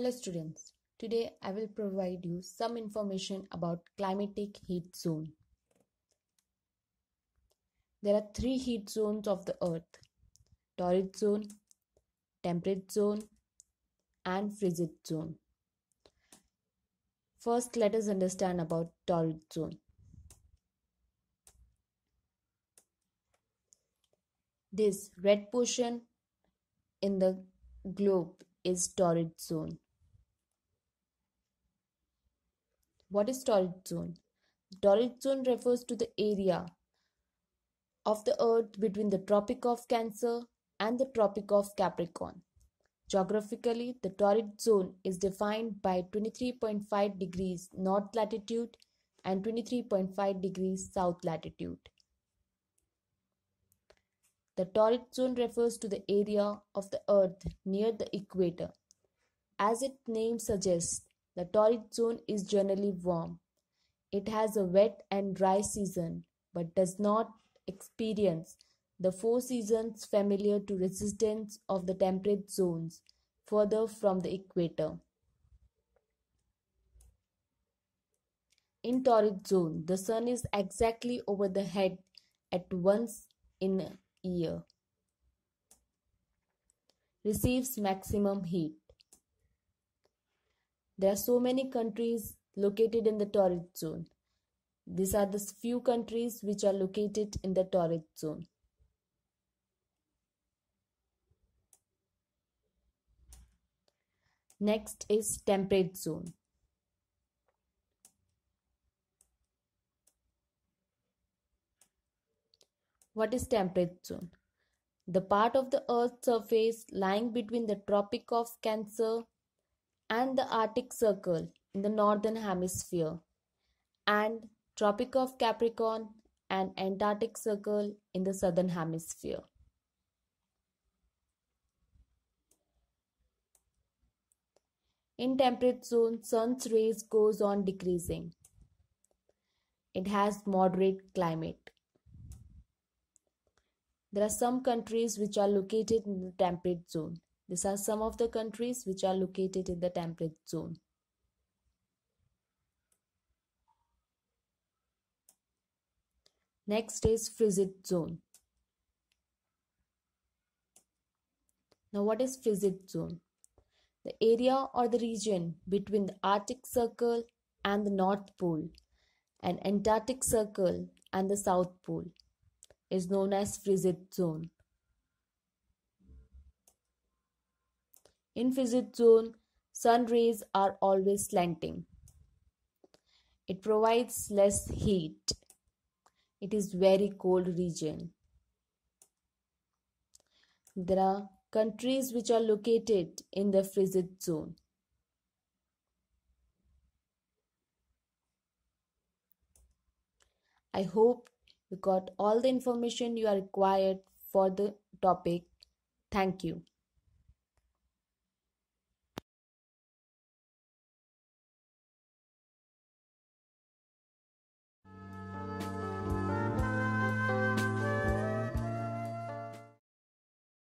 Hello students, today I will provide you some information about climatic heat zone. There are three heat zones of the earth, torrid zone, temperate zone and frigid zone. First let us understand about torrid zone. This red portion in the globe is torrid zone. What is torrid zone? The torrid zone refers to the area of the earth between the Tropic of Cancer and the Tropic of Capricorn. Geographically, the torrid zone is defined by 23.5 degrees north latitude and 23.5 degrees south latitude. The torrid zone refers to the area of the earth near the equator. As its name suggests, the torrid zone is generally warm. It has a wet and dry season but does not experience the four seasons familiar to residents of the temperate zones further from the equator. In torrid zone, the sun is exactly over the head at once in a year receives maximum heat. There are so many countries located in the torrid zone. These are the few countries which are located in the torrid zone. Next is temperate zone. What is temperate zone? The part of the Earth's surface lying between the Tropic of Cancer and the Arctic Circle in the Northern Hemisphere and Tropic of Capricorn and Antarctic Circle in the Southern Hemisphere. In temperate zone, sun's rays goes on decreasing. It has moderate climate. There are some countries which are located in the temperate zone. These are some of the countries which are located in the temperate zone. Next is frigid zone. Now what is frigid zone? The area or the region between the Arctic Circle and the North Pole and Antarctic Circle and the South Pole is known as frigid zone. In frigid zone, sun rays are always slanting. It provides less heat. It is very cold region. There are countries which are located in the frigid zone. I hope you got all the information you are required for the topic. Thank you.